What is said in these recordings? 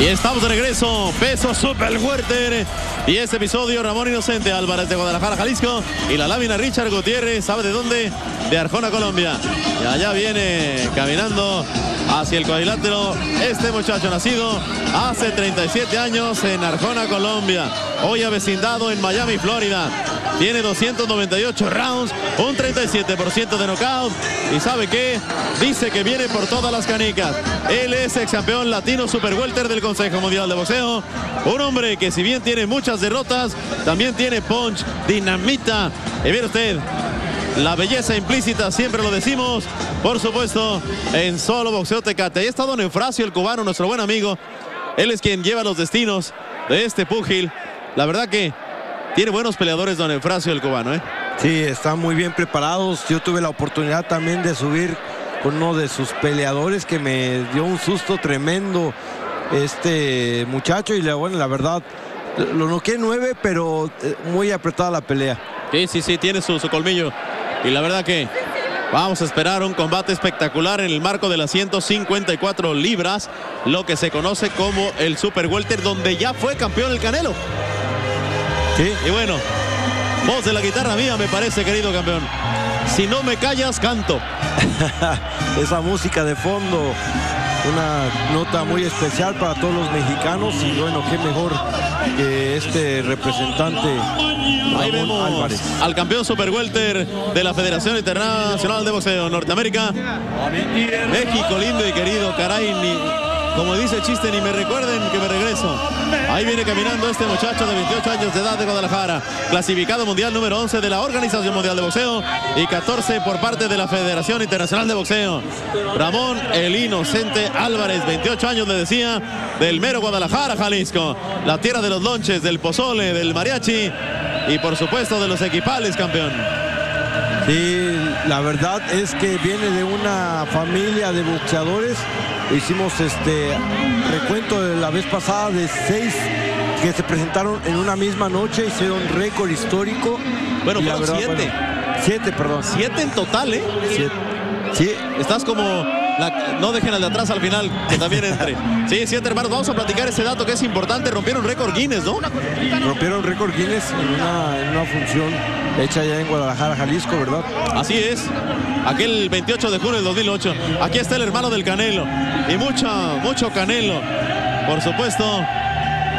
Y estamos de regreso, peso super fuerte. Y este episodio, Ramón Inocente Álvarez de Guadalajara, Jalisco. Y la lámina Richard Gutiérrez, ¿sabe de dónde? De Arjona, Colombia. Y allá viene caminando hacia el cuadrilátero este muchacho nacido hace 37 años en Arjona, Colombia. Hoy avecindado en Miami, Florida. Tiene 298 rounds, un 37% de knockout. ¿Y sabe qué? Dice que viene por todas las canicas. Él es ex campeón latino super welter del Consejo Mundial de Boxeo. Un hombre que si bien tiene muchas derrotas, también tiene punch, dinamita. Y mire usted, la belleza implícita, siempre lo decimos, por supuesto, en solo boxeo tecate. Ahí está don Eufrasio, el cubano, nuestro buen amigo. Él es quien lleva los destinos de este púgil. La verdad que tiene buenos peleadores don Eufrasio, el cubano, ¿eh? Sí, están muy bien preparados. Yo tuve la oportunidad también de subir con uno de sus peleadores que me dio un susto tremendo este muchacho y la, bueno, la verdad lo noqué nueve, pero eh, muy apretada la pelea. Sí, sí, sí, tiene su, su colmillo. Y la verdad que vamos a esperar un combate espectacular en el marco de las 154 libras, lo que se conoce como el Super Welter, donde ya fue campeón el Canelo. Sí. Y bueno, voz de la guitarra mía me parece, querido campeón. Si no me callas, canto. Esa música de fondo, una nota muy especial para todos los mexicanos y bueno, qué mejor que este representante Ahí Ramón vemos Álvarez. al campeón Super Welter de la Federación Internacional de Boxeo Norteamérica. México lindo y querido, caray, ni, como dice chiste, ni me recuerden que me regreso. Ahí viene caminando este muchacho de 28 años de edad de Guadalajara, clasificado mundial número 11 de la Organización Mundial de Boxeo y 14 por parte de la Federación Internacional de Boxeo. Ramón El Inocente Álvarez, 28 años le decía, del mero Guadalajara, Jalisco, la tierra de los lonches, del pozole, del mariachi y por supuesto de los equipales, campeón. Sí, la verdad es que viene de una familia de boxeadores. Hicimos este recuento de la vez pasada de seis que se presentaron en una misma noche, hicieron récord histórico. Bueno, fueron verdad, siete. bueno, siete, perdón. Siete en total, ¿eh? Siete. Sí, Estás como... la- no dejen al de atrás al final, que también entre. Sí, siete hermanos. Vamos a platicar ese dato que es importante. Rompieron récord Guinness, ¿no? rompieron récord Guinness en una, en una función hecha allá en Guadalajara, Jalisco, ¿verdad? Así es. Aquel 28 de junio del 2008. Aquí está el hermano del Canelo. Y mucho, mucho Canelo. Por supuesto,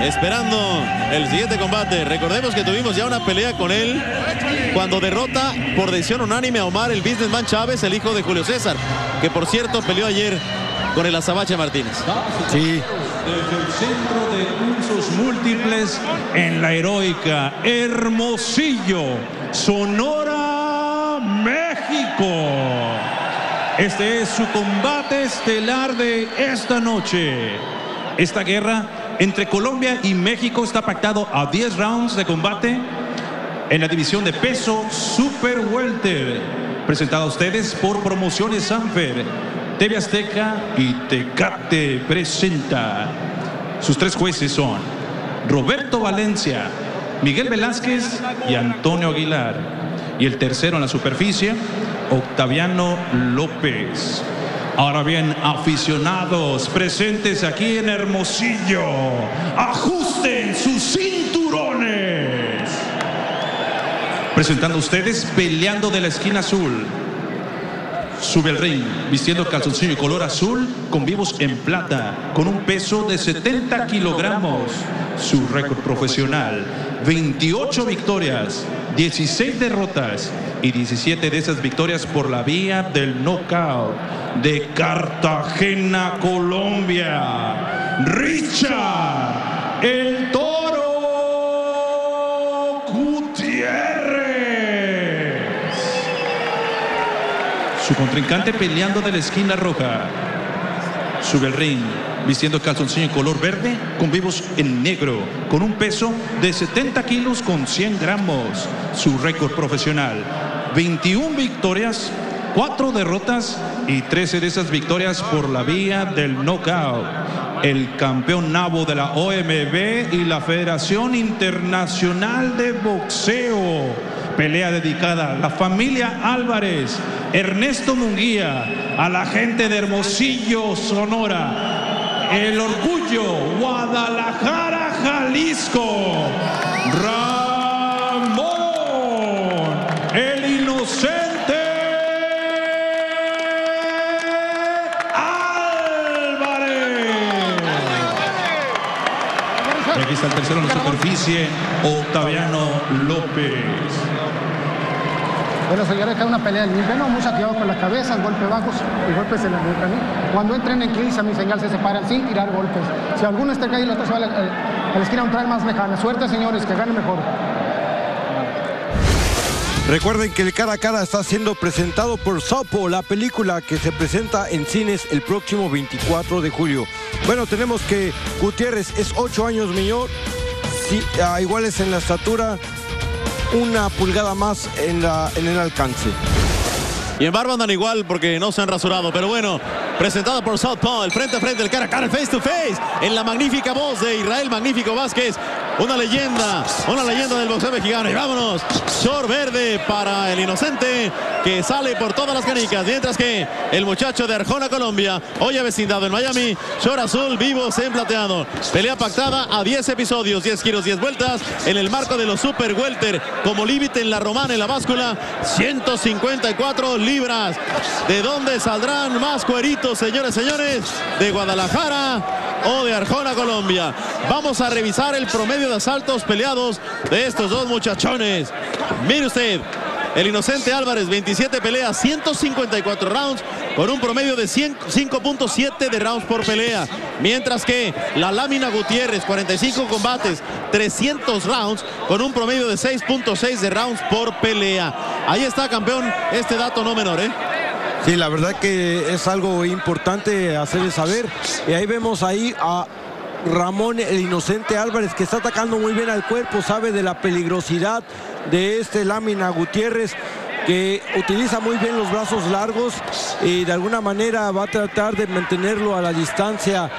esperando el siguiente combate. Recordemos que tuvimos ya una pelea con él cuando derrota por decisión unánime a Omar, el businessman Chávez, el hijo de Julio César. Que por cierto peleó ayer con el Azabache Martínez. Sí, Desde el Centro de Usos Múltiples en la heroica Hermosillo, Sonora, México. Este es su combate estelar de esta noche. Esta guerra entre Colombia y México está pactado a 10 rounds de combate en la división de peso Super Welter. Presentada a ustedes por Promociones Sanfer, TV Azteca y Tecate presenta. Sus tres jueces son Roberto Valencia, Miguel Velázquez y Antonio Aguilar. Y el tercero en la superficie, Octaviano López. Ahora bien, aficionados presentes aquí en Hermosillo, ajusten sus cinturones. Presentando a ustedes peleando de la esquina azul. Sube al ring vistiendo calzoncillo color azul con vivos en plata, con un peso de 70 kilogramos. Su récord profesional, 28 victorias, 16 derrotas y 17 de esas victorias por la vía del knockout de Cartagena, Colombia. Richard, el Su contrincante peleando de la esquina roja. Sube al ring vistiendo calzoncillo en color verde con vivos en negro, con un peso de 70 kilos con 100 gramos. Su récord profesional, 21 victorias, 4 derrotas y 13 de esas victorias por la vía del knockout. El campeón nabo de la OMB y la Federación Internacional de Boxeo. Pelea dedicada a la familia Álvarez, Ernesto Munguía, a la gente de Hermosillo, Sonora, el orgullo, Guadalajara, Jalisco, Ramón, el inocente Álvarez. Y aquí está el tercero en la superficie, Octaviano López. Bueno, que es una pelea limpia, no mucho activado con las cabezas, golpes bajos y golpes en la nuca. Cuando entren en 15 a mi señal se separan sin tirar golpes. Si alguno está acá y el otro se va a la, la esquina a un más lejana. Suerte, señores, que gane mejor. Recuerden que el cara a cara está siendo presentado por Sopo, la película que se presenta en cines el próximo 24 de julio. Bueno, tenemos que Gutiérrez es 8 años mayor, sí, ah, iguales en la estatura, una pulgada más en, el alcance. Y en barba andan igual porque no se han rasurado. Pero bueno, presentado por Southpaw, el frente a frente, el cara a cara, face to face. En la magnífica voz de Israel Magnífico Vázquez. Una leyenda, una leyenda del boxeo mexicano. Y vámonos, short verde para el inocente que sale por todas las canicas. Mientras que el muchacho de Arjona, Colombia, hoy avecindado en Miami, short azul, vivos en plateado. Pelea pactada a 10 episodios, 10 kilos, 10 vueltas en el marco de los Super Welter. Como límite en la romana, en la báscula, 154 libras. ¿De dónde saldrán más cueritos, señores, señores? ¿De Guadalajara o de Arjona, Colombia? Vamos a revisar el promedio de asaltos peleados de estos dos muchachones. Mire usted, el inocente Álvarez, 27 peleas, 154 rounds, con un promedio de 100 5.7 de rounds por pelea. Mientras que la lámina Gutiérrez, 45 combates, 300 rounds, con un promedio de 6.6 de rounds por pelea. Ahí está, campeón, este dato no menor, ¿eh? Sí, la verdad que es algo importante hacerles saber. Y ahí vemos ahí a Ramón el Inocente Álvarez que está atacando muy bien al cuerpo, sabe de la peligrosidad de este lámina Gutiérrez que utiliza muy bien los brazos largos y de alguna manera va a tratar de mantenerlo a la distancia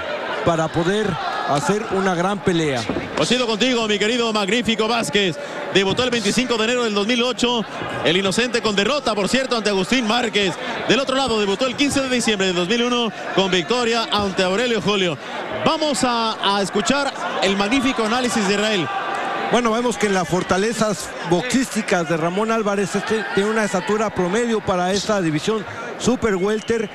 para poder hacer una gran pelea. Coincido contigo, mi querido Magnífico Vázquez. Debutó el 25 de enero del 2008. El inocente con derrota, por cierto, ante Agustín Márquez. Del otro lado, debutó el 15 de diciembre de 2001 con victoria ante Aurelio Julio. Vamos a, escuchar el magnífico análisis de Israel. Bueno, vemos que las fortalezas boxísticas de Ramón Álvarez este tiene una estatura promedio para esta división Super Welter.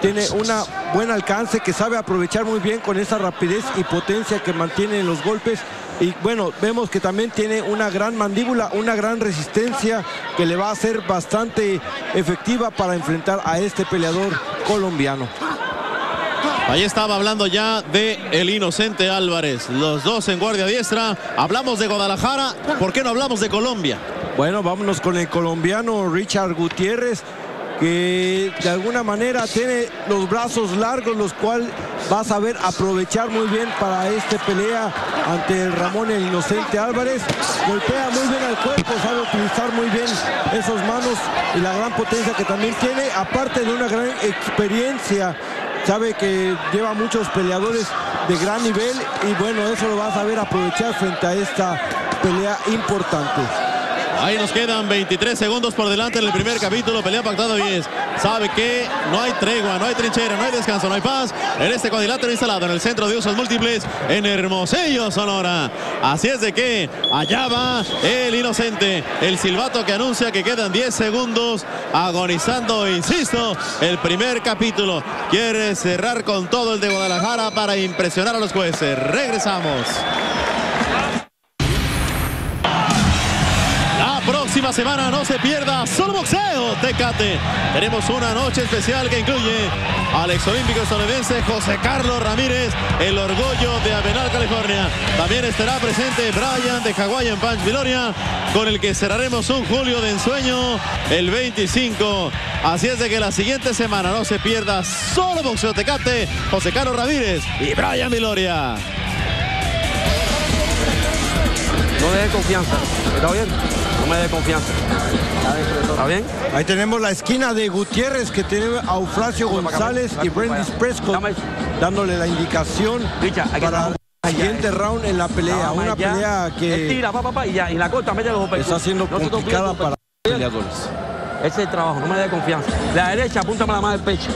Tiene una buen alcance que sabe aprovechar muy bien con esa rapidez y potencia que mantiene en los golpes. Y bueno, vemos que también tiene una gran mandíbula, una gran resistencia que le va a ser bastante efectiva para enfrentar a este peleador colombiano. Ahí estaba hablando ya de el inocente Álvarez. Los dos en guardia diestra. Hablamos de Guadalajara. ¿Por qué no hablamos de Colombia? Bueno, vámonos con el colombiano Richard Gutiérrez, que de alguna manera tiene los brazos largos, los cuales va a saber aprovechar muy bien para esta pelea ante el Ramón el Inocente Álvarez. Golpea muy bien al cuerpo, sabe utilizar muy bien esos manos y la gran potencia que también tiene, aparte de una gran experiencia sabe que lleva muchos peleadores de gran nivel y bueno, eso lo va a saber aprovechar frente a esta pelea importante. Ahí nos quedan 23 segundos por delante en el primer capítulo, pelea pactada 10. Sabe que no hay tregua, no hay trinchera, no hay descanso, no hay paz en este cuadrilátero instalado en el centro de usos múltiples en Hermosillo, Sonora. Así es de que allá va el inocente, el silbato que anuncia que quedan 10 segundos agonizando, insisto, el primer capítulo. Quiere cerrar con todo el de Guadalajara para impresionar a los jueces. Regresamos. Próxima semana no se pierda solo boxeo Tecate. Tenemos una noche especial que incluye al exolímpico estadounidense José Carlos Ramírez, el orgullo de Avenal, California. También estará presente Brian de Hawaiian Punch Viloria, con el que cerraremos un julio de ensueño el 25. Así es de que la siguiente semana no se pierda solo boxeo Tecate, José Carlos Ramírez y Brian Viloria. No le confianza. ¿Está bien? No me dé confianza. ¿Está bien? Ahí tenemos la esquina de Gutiérrez que tiene a Eufrasio González y Brendis Prescott dándole la indicación para el siguiente round en la pelea. Una pelea que Tira, pa, pa, pa, y ya, y la corta, mete los golpes. está siendo complicada para los peleadores. Ese es el trabajo, no me dé confianza. La derecha, apúntame más del pecho.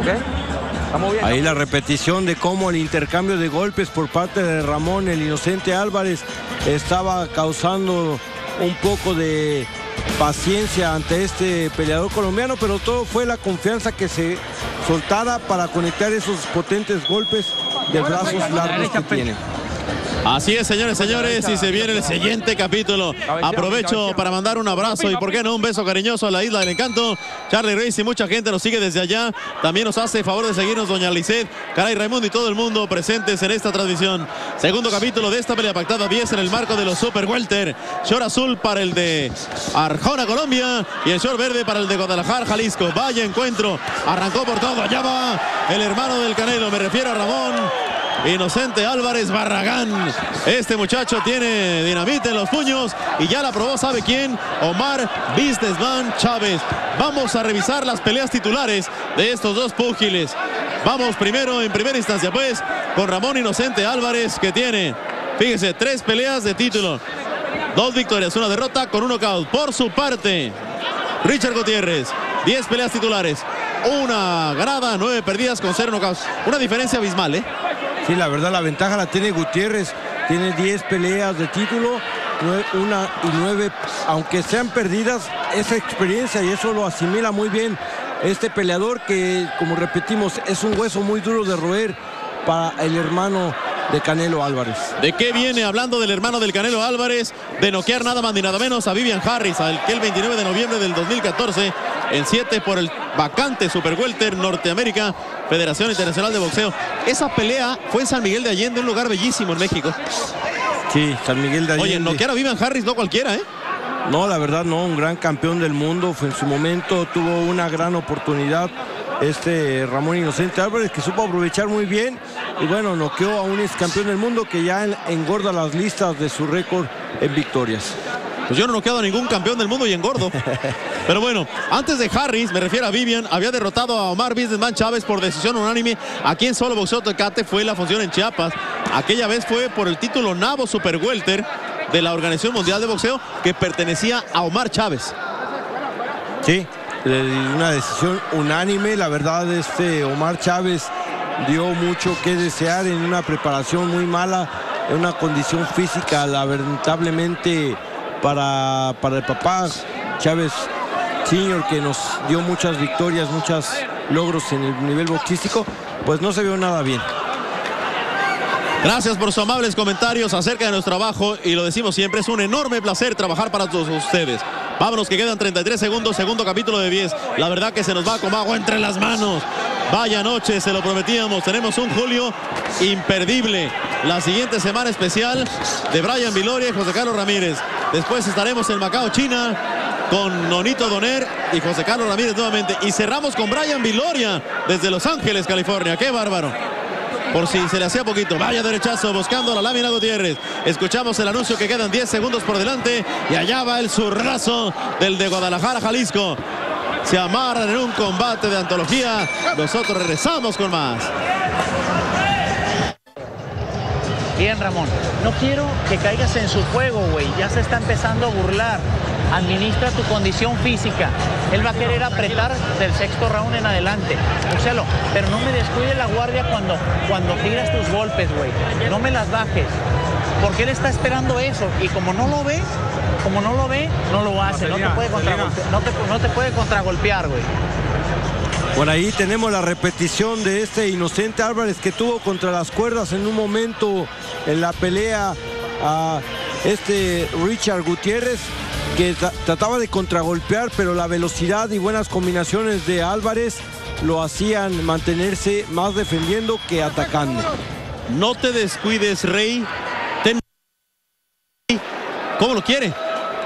¿Ok? Bien. Ahí la repetición de cómo el intercambio de golpes por parte de Ramón, el inocente Álvarez, estaba causando un poco de paciencia ante este peleador colombiano, pero todo fue la confianza que se soltara para conectar esos potentes golpes de brazos largos que tiene. Así es, señores, señores, y se viene el siguiente capítulo. Aprovecho para mandar un abrazo y, ¿por qué no, un beso cariñoso a la Isla del Encanto? Charlie Reyes y mucha gente nos sigue desde allá. También nos hace favor de seguirnos Doña Lisset, Caray Raimundo y todo el mundo presentes en esta transmisión. Segundo capítulo de esta pelea pactada 10 en el marco de los Super Welter. Short azul para el de Arjona, Colombia, y el short verde para el de Guadalajara, Jalisco. Vaya encuentro, arrancó por todo, allá va el hermano del Canelo, me refiero a Ramón. Inocente Álvarez Barragán. Este muchacho tiene dinamita en los puños y ya la probó, ¿sabe quién? Omar Businessman Chávez. Vamos a revisar las peleas titulares de estos dos púgiles. Vamos primero, en primera instancia, pues, con Ramón Inocente Álvarez, que tiene, fíjese, tres peleas de título. Dos victorias, una derrota con un knockout. Por su parte, Richard Gutiérrez, 10 peleas titulares. Una ganada, nueve perdidas con cero knockouts. Una diferencia abismal, ¿eh? Sí, la verdad la ventaja la tiene Gutiérrez. Tiene 10 peleas de título, una y nueve, aunque sean perdidas, esa experiencia y eso lo asimila muy bien este peleador que, como repetimos, es un hueso muy duro de roer para el hermano de Canelo Álvarez. ¿De qué viene hablando del hermano del Canelo Álvarez? De noquear nada más ni nada menos a Vivian Harris, al que el 29 de noviembre del 2014, en 7 por el vacante Super Welter Norteamérica, Federación Internacional de Boxeo. Esa pelea fue en San Miguel de Allende, un lugar bellísimo en México. Sí, San Miguel de Allende. Oye, noquear a Vivian Harris no cualquiera, ¿eh? No, la verdad no, un gran campeón del mundo, fue en su momento tuvo una gran oportunidad este Ramón Inocente Álvarez que supo aprovechar muy bien y bueno, noqueó a un ex campeón del mundo que ya engorda las listas de su récord en victorias. Pues yo no he noqueado a ningún campeón del mundo y engordo. Pero bueno, antes de Harris, me refiero a Vivian, había derrotado a Omar Businessman Chávez por decisión unánime. Aquí en solo boxeo Tecate fue la función en Chiapas. Aquella vez fue por el título Navo Super Welter de la Organización Mundial de Boxeo que pertenecía a Omar Chávez. Sí, una decisión unánime. La verdad, este Omar Chávez dio mucho que desear en una preparación muy mala, en una condición física lamentablemente para, para el papá Chávez Senior que nos dio muchas victorias, muchos logros en el nivel boxístico, pues no se vio nada bien. Gracias por sus amables comentarios acerca de nuestro trabajo y lo decimos siempre, es un enorme placer trabajar para todos ustedes. Vámonos que quedan 33 segundos, segundo capítulo de 10. La verdad que se nos va como agua entre las manos. Vaya noche, se lo prometíamos. Tenemos un julio imperdible. La siguiente semana especial de Brian Viloria y José Carlos Ramírez. Después estaremos en Macao, China, con Nonito Doner y José Carlos Ramírez nuevamente. Y cerramos con Brian Viloria desde Los Ángeles, California. ¡Qué bárbaro! por si se le hacía poquito. Vaya derechazo buscando la lámina Gutiérrez. Escuchamos el anuncio que quedan 10 segundos por delante y allá va el zurrazo del de Guadalajara, Jalisco. Se amarran en un combate de antología. Nosotros regresamos con más. Bien, Ramón. No quiero que caigas en su juego, güey. Ya se está empezando a burlar. Administra tu condición física. Él va a querer apretar del sexto round en adelante. Úselo. Pero no me descuide la guardia cuando, cuando tiras tus golpes, güey. No me las bajes. Porque él está esperando eso. Y como no lo ve, como no lo ve, no lo hace. No te puede, contragolpear, no te, no te puede contragolpear, güey. Por ahí tenemos la repetición de este inocente Álvarez que tuvo contra las cuerdas en un momento en la pelea a este Richard Gutiérrez que trataba de contragolpear, pero la velocidad y buenas combinaciones de Álvarez lo hacían mantenerse más defendiendo que atacando. No te descuides, Rey. Ten... ¿Cómo lo quiere?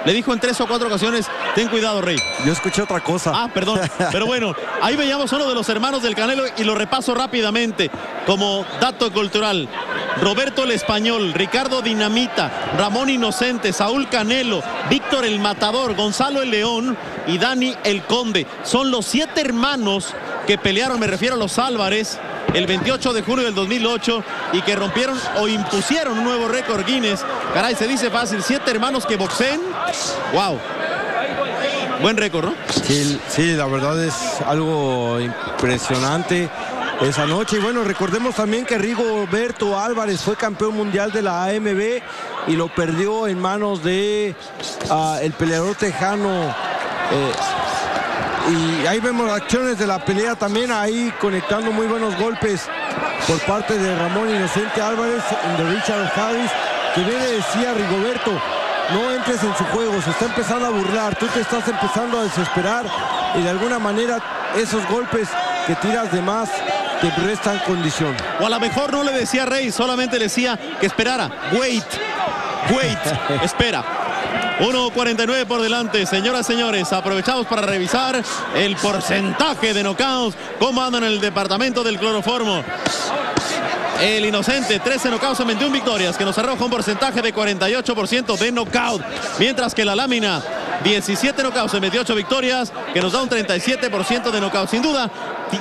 Le dijo en tres o cuatro ocasiones, ten cuidado, Rey. Yo escuché otra cosa. Ah, perdón. Pero bueno, ahí veíamos uno de los hermanos del Canelo y lo repaso rápidamente como dato cultural. Roberto el Español, Ricardo Dinamita, Ramón Inocente, Saúl Canelo, Víctor el Matador, Gonzalo el León y Dani el Conde. Son los siete hermanos que pelearon, me refiero a los Álvarez, el 28 de junio del 2008 y que rompieron o impusieron un nuevo récord Guinness. Caray, se dice fácil, siete hermanos que boxeen. ¡Wow! buen récord, ¿no? Sí, sí, la verdad es algo impresionante esa noche. Y bueno, recordemos también que Rigoberto Álvarez fue campeón mundial de la AMB y lo perdió en manos de ah, el peleador tejano. eh, y ahí vemos acciones de la pelea también, ahí conectando muy buenos golpes por parte de Ramón Inocente Álvarez, de Richard Harris, que bien le decía Rigoberto, no entres en su juego, se está empezando a burlar, tú te estás empezando a desesperar y de alguna manera esos golpes que tiras de más te restan condición. O a lo mejor no le decía Rey, solamente le decía que esperara. Wait, wait, espera. 1.49 por delante, señoras y señores. Aprovechamos para revisar el porcentaje de knockouts. ¿Cómo andan en el departamento del cloroformo? El inocente, 13 knockouts en 21 victorias, que nos arroja un porcentaje de 48% de knockout. Mientras que la lámina, 17 knockouts en 28 victorias, que nos da un 37% de knockout. Sin duda,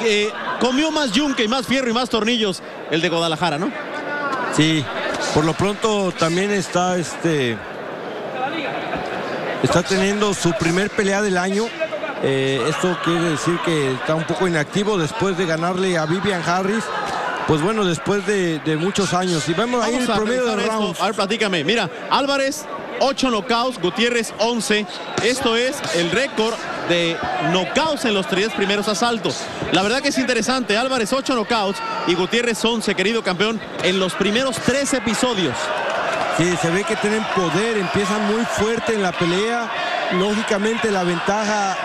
eh, comió más yunque y más fierro y más tornillos el de Guadalajara, ¿no? Sí, por lo pronto también está este. Está teniendo su primer pelea del año. Eh, esto quiere decir que está un poco inactivo después de ganarle a Vivian Harris. Pues bueno, después de, de muchos años. Y vemos ahí Vamos el promedio de rounds. A ver, platícame. Mira, Álvarez, 8 knockouts, Gutiérrez, 11. Esto es el récord de knockouts en los tres primeros asaltos. La verdad que es interesante. Álvarez, 8 knockouts y Gutiérrez, 11, querido campeón, en los primeros tres episodios. Sí, se ve que tienen poder, empiezan muy fuerte en la pelea. Lógicamente la ventaja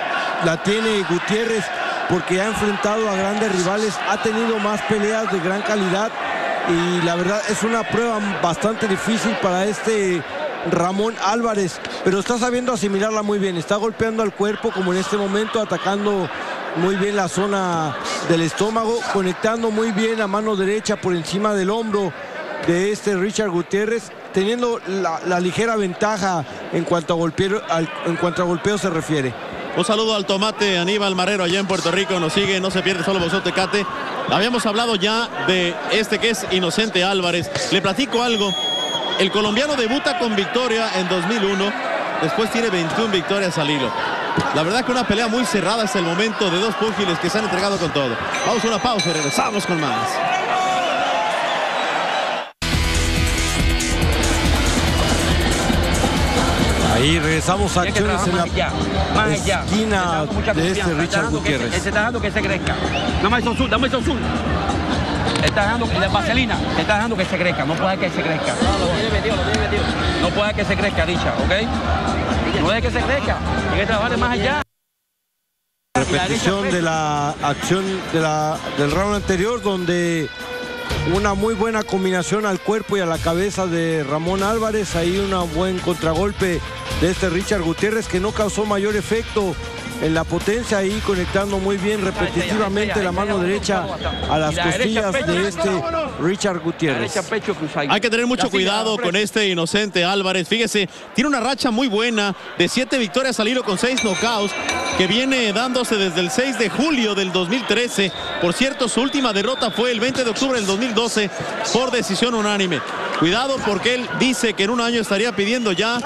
la tiene Gutiérrez porque ha enfrentado a grandes rivales, ha tenido más peleas de gran calidad y la verdad es una prueba bastante difícil para este Ramón Álvarez, pero está sabiendo asimilarla muy bien, está golpeando al cuerpo como en este momento, atacando muy bien la zona del estómago, conectando muy bien a mano derecha por encima del hombro de este Richard Gutiérrez, teniendo la, la ligera ventaja en cuanto a golpeo, en cuanto a golpeo se refiere. Un saludo al tomate Aníbal Marrero allá en Puerto Rico. Nos sigue, no se pierde solo vosotros, Tecate. Habíamos hablado ya de este que es Inocente Álvarez. Le platico algo. El colombiano debuta con victoria en 2001. Después tiene 21 victorias al hilo. La verdad que una pelea muy cerrada hasta el momento de dos púgiles que se han entregado con todo. Vamos a una pausa y regresamos con más. Ahí regresamos a que en la más allá, más allá. Está esquina de este Richard que se- Gutiérrez. Está dejando que se crezca. Dame eso azul, dame eso azul. Está dejando, la vaselina, está dejando que se crezca, no puede que se crezca. lo tiene metido, lo tiene metido. No puede que se crezca, dicha, ¿ok? No deje que se crezca, hay que trabajar más allá. repetición de la acción de la, del round anterior donde una muy buena combinación al cuerpo y a la cabeza de Ramón Álvarez, ahí un buen contragolpe de este Richard Gutiérrez que no causó mayor efecto en la potencia ahí conectando muy bien repetitivamente la mano derecha a las costillas de este Richard Gutiérrez. Hay que tener mucho cuidado con este inocente Álvarez. Fíjese, tiene una racha muy buena de siete victorias al hilo con seis knockouts que viene dándose desde el 6 de julio del 2013. Por cierto, su última derrota fue el 20 de octubre del 2012 por decisión unánime. Cuidado porque él dice que en un año estaría pidiendo ya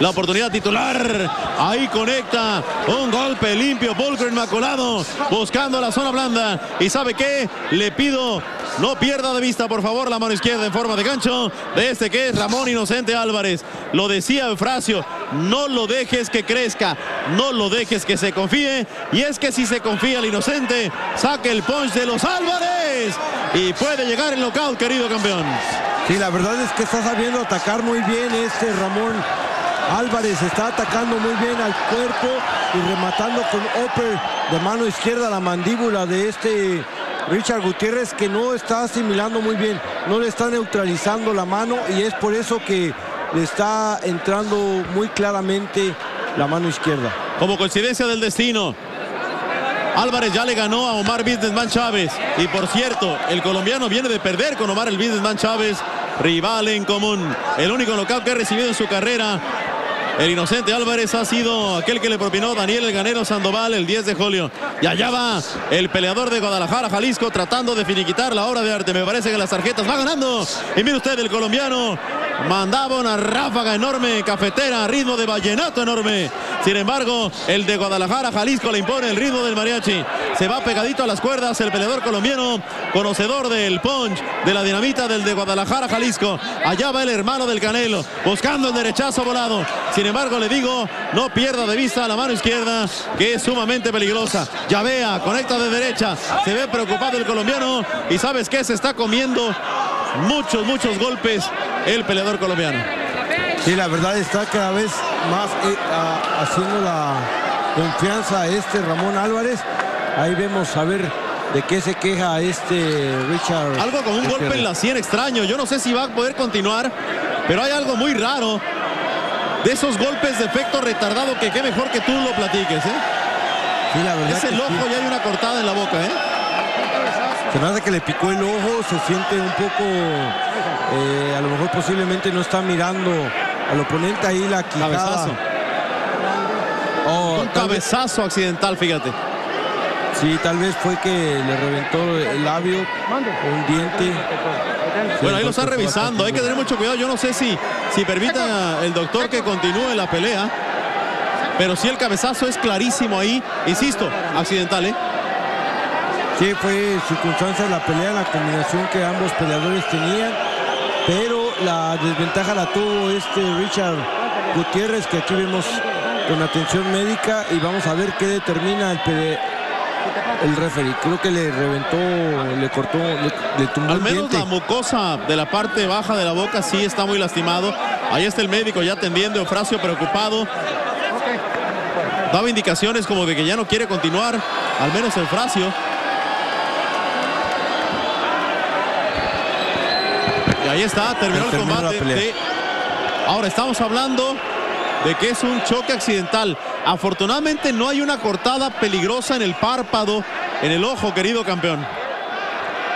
la oportunidad titular. Ahí conecta un golpe limpio, Volker Inmaculado, buscando la zona blanda. ¿Y sabe qué? Le pido no pierda de vista, por favor, la mano izquierda en forma de gancho de este que es Ramón Inocente Álvarez. Lo decía Eufrasio, no lo dejes que crezca, no lo dejes que se confíe. Y es que si se confía el Inocente, saque el punch de los Álvarez y puede llegar el knockout, querido campeón. Sí, la verdad es que está sabiendo atacar muy bien este Ramón Álvarez. Está atacando muy bien al cuerpo y rematando con upper de mano izquierda la mandíbula de este Richard Gutiérrez que no está asimilando muy bien. No le está neutralizando la mano y es por eso que le está entrando muy claramente la mano izquierda. Como coincidencia del destino. Álvarez ya le ganó a Omar Businessman Chávez. Y por cierto, el colombiano viene de perder con Omar el Businessman Chávez, rival en común. El único knockout que ha recibido en su carrera. El inocente Álvarez ha sido aquel que le propinó Daniel el Ganero Sandoval el 10 de julio. Y allá va el peleador de Guadalajara, Jalisco, tratando de finiquitar la obra de arte. Me parece que las tarjetas va ganando. Y mire usted, el colombiano mandaba una ráfaga enorme, cafetera, ritmo de vallenato enorme. Sin embargo, el de Guadalajara, Jalisco, le impone el ritmo del mariachi. Se va pegadito a las cuerdas el peleador colombiano, conocedor del punch, de la dinamita del de Guadalajara, Jalisco. Allá va el hermano del Canelo, buscando el derechazo volado. Sin embargo, le digo, no pierda de vista la mano izquierda, que es sumamente peligrosa. Ya vea, conecta de derecha. Se ve preocupado el colombiano y sabes que se está comiendo muchos, muchos golpes el peleador colombiano. Sí, la verdad está cada vez más eh, a- haciendo la confianza a este Ramón Álvarez. Ahí vemos a ver de qué se queja este Richard. Algo con un golpe en la sien extraño. Yo no sé si va a poder continuar, pero hay algo muy raro. De esos golpes de efecto retardado que qué mejor que tú lo platiques, ¿eh? Sí, la verdad Es el ojo sí. y hay una cortada en la boca, ¿eh? Se me hace que le picó el ojo, se siente un poco, eh, a lo mejor posiblemente no está mirando al oponente ahí la quijada. Cabezazo. Oh, Un vez- cabezazo accidental, fíjate. sí, tal vez fue que le reventó el labio, un diente. Bueno, ahí lo fue revisando. Hay que tener mucho cuidado. Yo no sé si, si permita el doctor que continúe la pelea. Pero sí el cabezazo es clarísimo ahí. Insisto, accidental, ¿eh? Sí, fue circunstancia de la pelea, la combinación que ambos peleadores tenían, pero la desventaja la tuvo este Richard Gutiérrez, que aquí vemos con atención médica y vamos a ver qué determina el, pele- el referee. Creo que le reventó, le cortó, le, le tumbó Al menos la mucosa de la parte baja de la boca sí está muy lastimado. Ahí está el médico ya atendiendo, Eufrasio preocupado. Daba indicaciones como de que ya no quiere continuar, al menos Eufrasio. Y ahí está, terminó el Terminó combate. de- Ahora estamos hablando de que es un choque accidental. Afortunadamente no hay una cortada peligrosa en el párpado, en el ojo, querido campeón.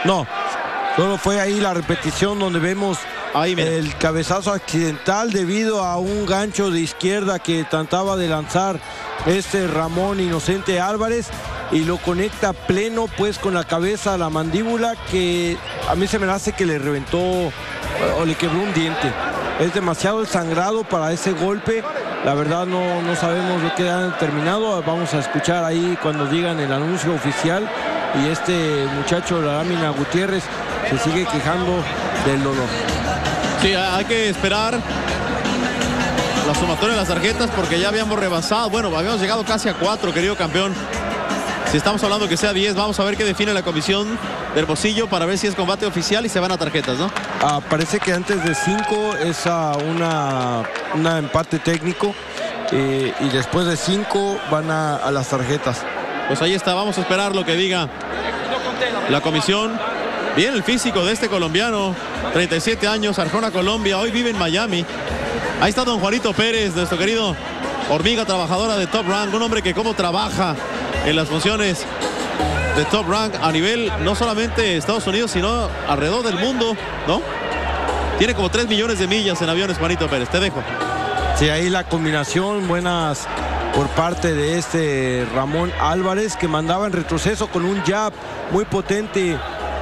No, solo fue ahí la repetición donde vemos Ahí, el cabezazo accidental debido a un gancho de izquierda que trataba de lanzar este Ramón Inocente Álvarez y lo conecta pleno pues con la cabeza la mandíbula que a mí se me hace que le reventó eh, o le quebró un diente. Es demasiado el sangrado para ese golpe. La verdad no, no sabemos de qué han terminado. Vamos a escuchar ahí cuando digan el anuncio oficial. Y este muchacho, la lámina Gutiérrez, se sigue quejando del dolor. Sí, hay que esperar la sumatoria de las tarjetas porque ya habíamos rebasado. Bueno, habíamos llegado casi a cuatro, querido campeón. Si estamos hablando que sea 10, vamos a ver qué define la comisión de Hermosillo para ver si es combate oficial y se van a tarjetas, ¿no? Ah, parece que antes de 5 es ah, una, una empate técnico eh, y después de 5 van a, a las tarjetas. Pues ahí está, vamos a esperar lo que diga la comisión. Bien el físico de este colombiano, 37 años, Arjona, Colombia, hoy vive en Miami. Ahí está don Juanito Pérez, nuestro querido hormiga trabajadora de Top Rank, un hombre que cómo trabaja en las funciones de Top Rank a nivel no solamente Estados Unidos, sino alrededor del mundo, ¿no? Tiene como 3 millones de millas en aviones, Juanito Pérez, te dejo. Sí, ahí la combinación, buenas por parte de este Ramón Álvarez que mandaba en retroceso con un jab muy potente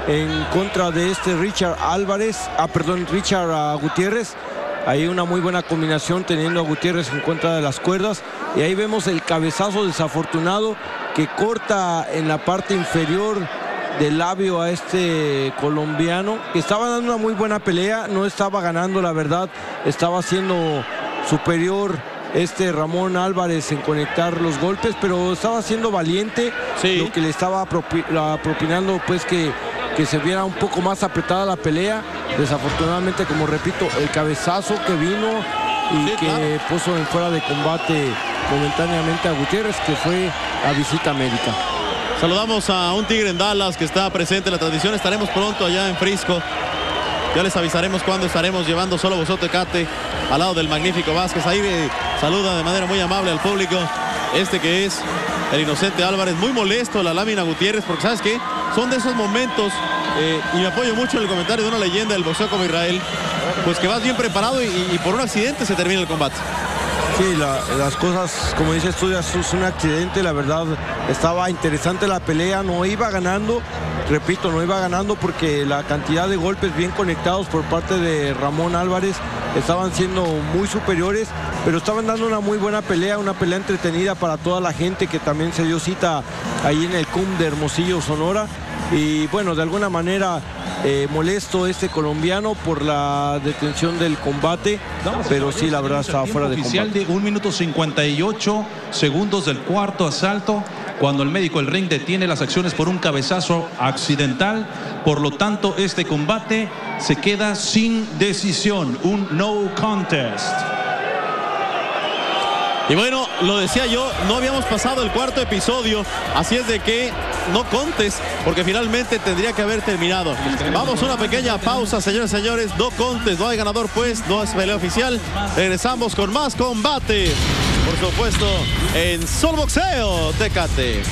en contra de este Richard Álvarez, ah, perdón, Richard ah, Gutiérrez. Ahí una muy buena combinación teniendo a Gutiérrez en contra de las cuerdas. Y ahí vemos el cabezazo desafortunado que corta en la parte inferior del labio a este colombiano que estaba dando una muy buena pelea, no estaba ganando la verdad, estaba siendo superior este Ramón Álvarez en conectar los golpes, pero estaba siendo valiente, Sí. lo que le estaba propinando pues que, que se viera un poco más apretada la pelea. Desafortunadamente, como repito, el cabezazo que vino y Sí, que claro. puso en fuera de combate momentáneamente a Gutiérrez, que fue a visita médica. Saludamos a un tigre en Dallas que está presente en la transmisión. Estaremos pronto allá en Frisco. Ya les avisaremos cuándo estaremos llevando solo vosotros Tecate al lado del magnífico Vázquez. Ahí eh, saluda de manera muy amable al público. Este que es el inocente Álvarez. Muy molesto la lámina Gutiérrez porque sabes qué? Son de esos momentos eh, y me apoyo mucho en el comentario de una leyenda del boxeo como Israel. Pues que vas bien preparado y por un accidente se termina el combate. Sí, la- las cosas, como dices tú, es un accidente, la verdad estaba interesante la pelea, no iba ganando, repito, no iba ganando porque la cantidad de golpes bien conectados por parte de Ramón Álvarez estaban siendo muy superiores, pero estaban dando una muy buena pelea, una pelea entretenida para toda la gente que también se dio cita ahí en el CUM de Hermosillo, Sonora. Y bueno, de alguna manera eh, molesto este colombiano por la detención del combate, pero sí, la verdad estaba fuera de oficial combate. de 1 minuto 58 segundos del cuarto asalto cuando el médico del ring detiene las acciones por un cabezazo accidental. Por lo tanto, este combate se queda sin decisión, un no contest. Y bueno, lo decía yo, no habíamos pasado el cuarto episodio, así es de que no contes, porque finalmente tendría que haber terminado. Vamos a una pequeña pausa, señores señores, no contes, no hay ganador pues, no es pelea oficial. Regresamos con más combate, por supuesto, en Sol Boxeo, Tecate.